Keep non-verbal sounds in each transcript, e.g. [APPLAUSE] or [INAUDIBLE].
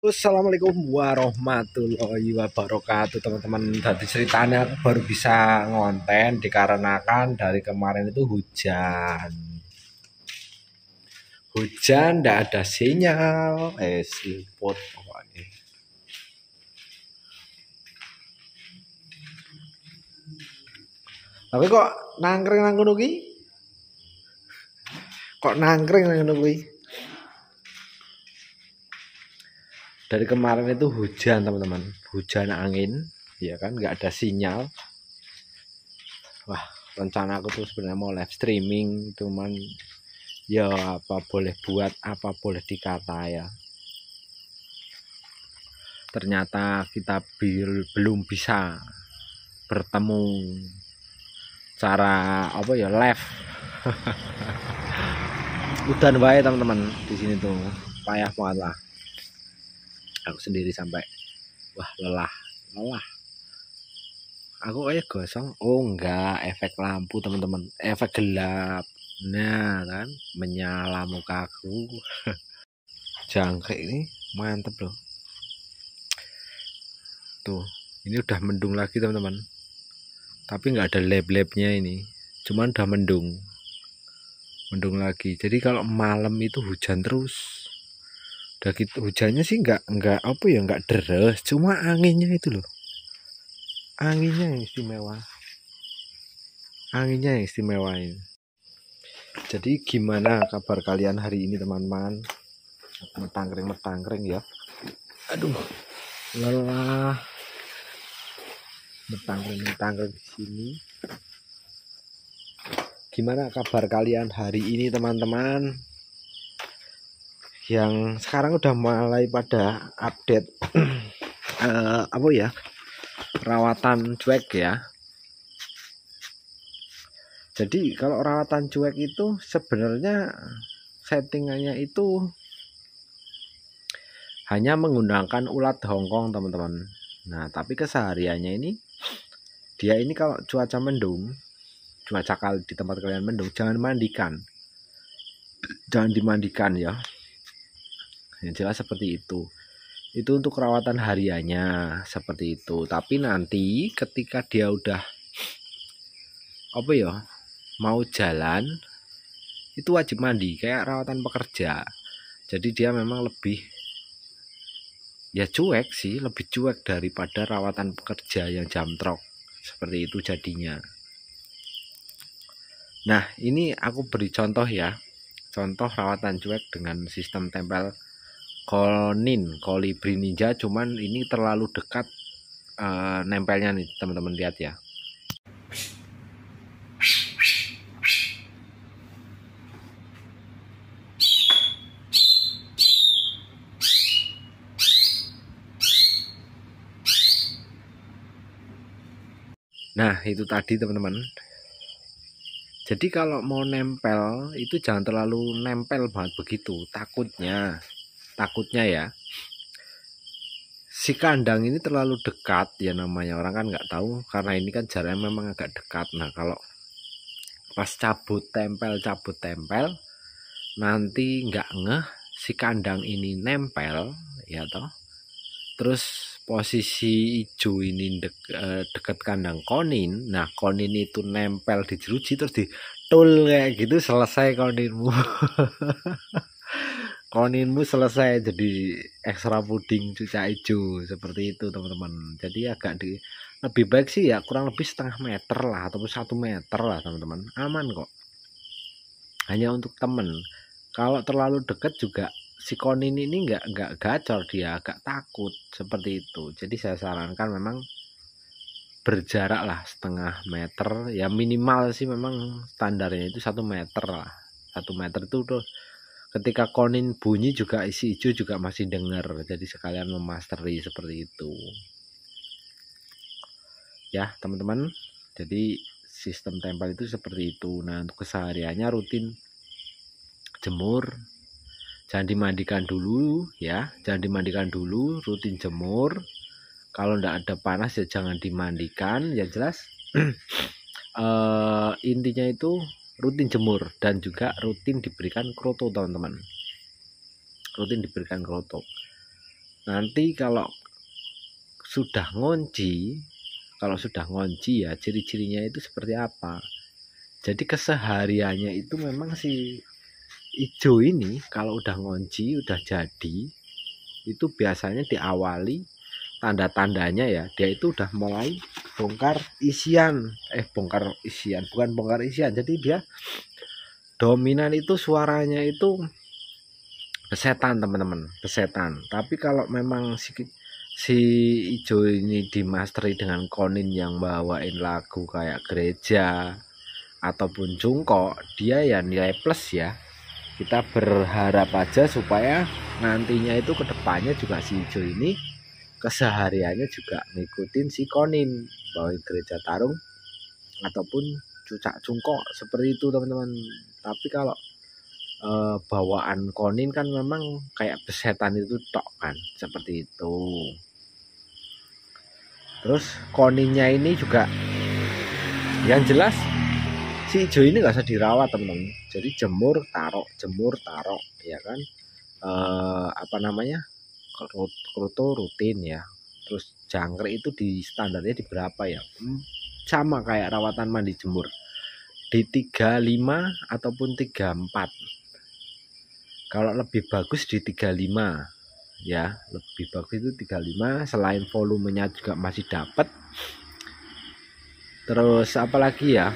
Assalamualaikum warahmatullahi wabarakatuh teman-teman. Tadi ceritanya aku baru bisa ngonten dikarenakan dari kemarin itu hujan. Hujan ndak ada sinyal. Eh siput pokoknya. Tapi kok nangkring nang kono Kok nangkring nang dari kemarin itu hujan teman-teman. Hujan angin ya kan? Nggak ada sinyal. Wah rencana aku tuh sebenarnya mau live streaming cuman ya apa boleh buat apa boleh dikata ya. Ternyata kita belum bisa bertemu cara apa ya live. [LAUGHS] Udah baik teman-teman di sini tuh. Payah banget lah aku sendiri sampai wah lelah lelah. Aku kayak gosong oh enggak efek lampu teman-teman efek gelap. Nah kan menyala mukaku [LAUGHS] jangkrik ini mantep loh. Tuh ini udah mendung lagi teman-teman. Tapi nggak ada lab-labnya ini cuman udah mendung. Mendung lagi. Jadi kalau malam itu hujan terus udah gitu hujannya sih nggak nggak apa ya nggak deras. Cuma anginnya itu loh. Anginnya yang istimewa. Anginnya yang istimewa ini. Jadi gimana kabar kalian hari ini teman-teman? Metangkring metangkring ya. Aduh lelah. Metangkring metangkring di sini. Gimana kabar kalian hari ini teman-teman yang sekarang udah mulai pada update uh, [CLEARS THROAT] apa ya rawatan cuek ya. Jadi kalau rawatan cuek itu sebenarnya settingannya itu hanya menggunakan ulat Hongkong teman-teman. Nah tapi kesehariannya ini dia ini kalau cuaca mendung cuaca kali di tempat kalian mendung jangan mandikan jangan dimandikan ya yang jelas seperti itu. Itu untuk perawatan hariannya seperti itu. Tapi nanti ketika dia udah apa ya mau jalan itu wajib mandi kayak rawatan pekerja. Jadi dia memang lebih ya cuek sih lebih cuek daripada rawatan pekerja yang jam trok seperti itu jadinya. Nah ini aku beri contoh ya. Contoh rawatan cuek dengan sistem tempel konin kolibri ninja cuman ini terlalu dekat uh, nempelnya nih teman-teman lihat ya Nah, itu tadi teman-teman. Jadi kalau mau nempel itu jangan terlalu nempel banget begitu. Takutnya takutnya ya. Si kandang ini terlalu dekat ya namanya. Orang kan nggak tahu karena ini kan jaraknya memang agak dekat. Nah kalau pas cabut tempel cabut tempel nanti nggak ngeh si kandang ini nempel ya toh. Terus posisi hijau ini de eh, deket kandang konin. Nah konin itu nempel di jeruji terus di tul kayak gitu selesai koninmu [LAUGHS] koninmu selesai jadi ekstra puding cuca hijau seperti itu teman-teman. Jadi agak di lebih baik sih ya kurang lebih setengah meter lah ataupun satu meter lah teman-teman. Aman kok. Hanya untuk temen. Kalau terlalu dekat juga si konin ini nggak nggak gacor dia agak takut seperti itu. Jadi saya sarankan memang berjarak lah setengah meter. Ya minimal sih memang standarnya itu satu meter lah. Satu meter itu tuh ketika konin bunyi juga isi hijau juga masih dengar jadi sekalian memasteri seperti itu. Ya teman-teman. Jadi sistem tempel itu seperti itu. Nah untuk kesehariannya rutin. Jemur. Jangan dimandikan dulu ya. Jangan dimandikan dulu rutin jemur. Kalau tidak ada panas ya jangan dimandikan ya jelas. Uh, [CLEARS THROAT] intinya itu rutin jemur dan juga rutin diberikan kroto teman-teman. Rutin diberikan kroto. Nanti kalau sudah ngunci kalau sudah ngunci ya ciri-cirinya itu seperti apa? Jadi kesehariannya itu memang si hijau ini kalau udah ngunci udah jadi itu biasanya diawali tanda-tandanya ya. Dia itu udah mulai bongkar isian. Eh bongkar isian bukan bongkar isian. Jadi dia dominan itu suaranya itu besetan teman-teman. Besetan. Tapi kalau memang si si Ijo ini dimasteri dengan konin yang bawain lagu kayak gereja ataupun jungkok dia ya nilai plus ya. Kita berharap aja supaya nantinya itu ke depannya juga si Ijo ini kesehariannya juga ngikutin si Konin bawa gereja tarung ataupun cucak cungkok seperti itu teman-teman. Tapi kalau e, bawaan Konin kan memang kayak besetan itu tok kan seperti itu. Terus Koninnya ini juga yang jelas si hijau ini nggak usah dirawat teman-teman. Jadi jemur taruh jemur taruh ya kan? E, apa namanya? Kruto rutin ya terus jangkrik itu di standarnya di berapa ya? Hmm, sama kayak rawatan mandi jemur. Di 35 ataupun 34 kalau lebih bagus di 35 ya. Lebih bagus itu 35 selain volumenya juga masih dapat terus apalagi ya?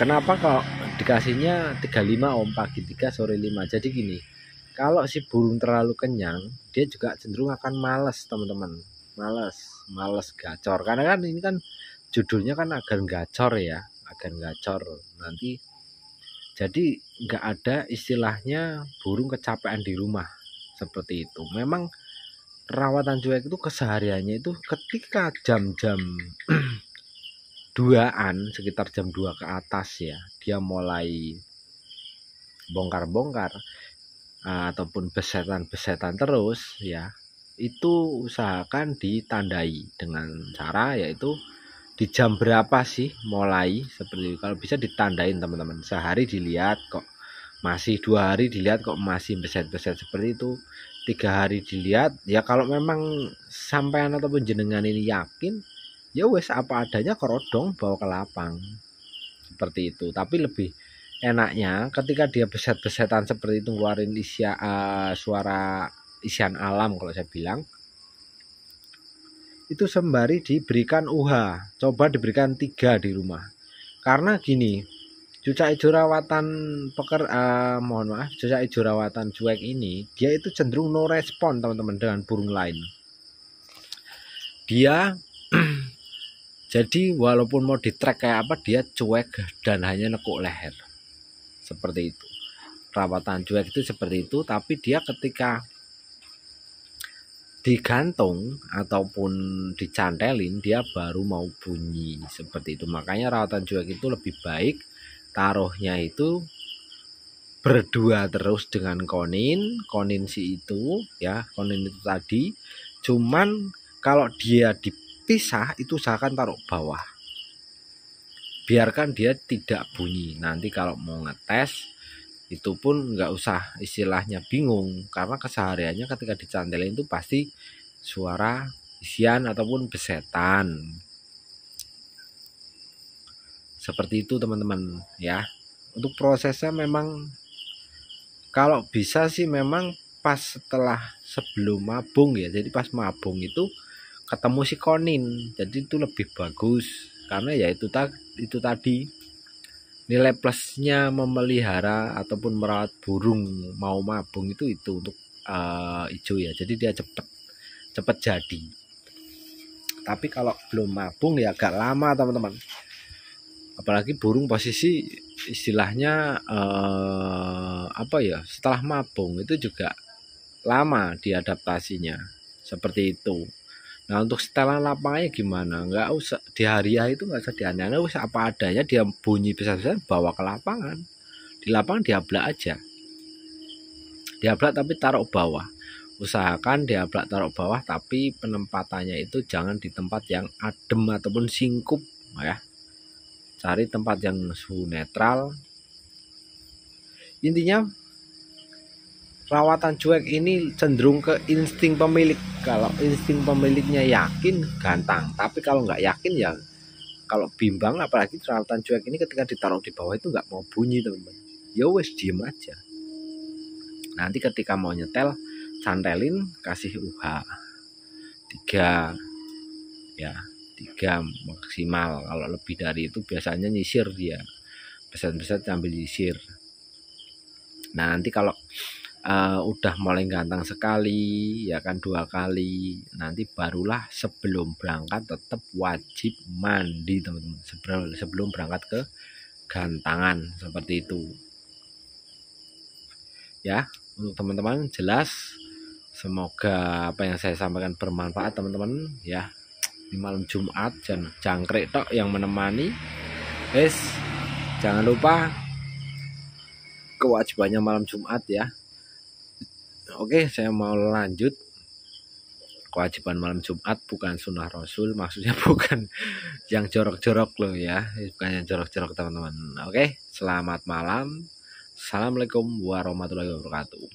Kenapa kok dikasihnya 35 om? Pagi 3 sore 5 jadi gini kalau si burung terlalu kenyang dia juga cenderung akan males teman-teman. Males males gacor. Karena kan ini kan judulnya kan agar gacor ya agar gacor. Nanti jadi nggak ada istilahnya burung kecapean di rumah seperti itu. Memang rawatan cuek itu kesehariannya itu ketika jam-jam [CLEARS THROAT] duaan sekitar jam 2 ke atas ya dia mulai bongkar-bongkar ataupun besetan-besetan terus ya itu usahakan ditandai dengan cara yaitu di jam berapa sih mulai seperti itu. kalau bisa ditandain teman-teman. Sehari dilihat kok masih dua hari dilihat kok masih beset-beset seperti itu. Tiga hari dilihat ya kalau memang sampean ataupun jenengan ini yakin ya wes apa adanya kerodong bawa ke lapang. Seperti itu. Tapi lebih enaknya ketika dia beset-besetan seperti itu ngeluarin isya, uh, suara isian alam kalau saya bilang itu sembari diberikan uha coba diberikan tiga di rumah. Karena gini cucak hijau rawatan peker uh, mohon maaf cucak hijau rawatan cuek ini dia itu cenderung no respon teman-teman dengan burung lain. Dia [CLEARS THROAT] jadi walaupun mau di track kayak apa dia cuek dan hanya nekuk leher seperti itu. Rawatan cuek itu seperti itu tapi dia ketika digantung ataupun dicantelin dia baru mau bunyi seperti itu. Makanya rawatan cuek itu lebih baik taruhnya itu berdua terus dengan konin konin si itu ya konin itu tadi. Cuman kalau dia dipisah itu usahakan taruh bawah biarkan dia tidak bunyi. Nanti kalau mau ngetes itu pun nggak usah istilahnya bingung. Karena kesehariannya ketika dicantelin itu pasti suara isian ataupun besetan. Seperti itu teman-teman ya. Untuk prosesnya memang kalau bisa sih memang pas setelah sebelum mabung ya. Jadi pas mabung itu ketemu si konin. Jadi itu lebih bagus karena ya itu itu tadi. Nilai plusnya memelihara ataupun merawat burung mau mabung itu itu untuk uh, hijau ya. Jadi dia cepet cepet jadi. Tapi kalau belum mabung ya agak lama teman-teman. Apalagi burung posisi istilahnya uh, apa ya setelah mabung itu juga lama diadaptasinya. Seperti itu Nah untuk setelan lapangannya gimana? Nggak usah di hari itu nggak usah dianeh usah apa adanya dia bunyi besar-besar bawa ke lapangan. Di lapangan diablak aja. Diablak tapi taruh bawah. Usahakan diablak taruh bawah tapi penempatannya itu jangan di tempat yang adem ataupun singkup ya. Cari tempat yang suhu netral. Intinya rawatan cuek ini cenderung ke insting pemilik. Kalau insting pemiliknya yakin gantang. Tapi kalau nggak yakin ya kalau bimbang apalagi rawatan cuek ini ketika ditaruh di bawah itu nggak mau bunyi teman-teman. Ya wes diem aja. Nanti ketika mau nyetel cantelin kasih UH tiga. Ya tiga maksimal. Kalau lebih dari itu biasanya nyisir dia. Pesan-pesan sambil nyisir. Nah nanti kalau uh, udah mulai ganteng sekali ya kan dua kali. Nanti barulah sebelum berangkat tetap wajib mandi teman-teman. Sebelum sebelum berangkat ke gantangan seperti itu. Ya untuk teman-teman jelas. Semoga apa yang saya sampaikan bermanfaat teman-teman. Ya di malam Jumat dan jangkrik tok yang menemani. Guys jangan lupa kewajibannya malam Jumat ya Oke, saya mau lanjut. Kewajiban malam Jumat bukan sunnah Rasul, maksudnya [LAUGHS] bukan yang jorok-jorok loh ya, bukan yang jorok-jorok teman-teman. Oke, selamat malam. Assalamualaikum warahmatullahi wabarakatuh.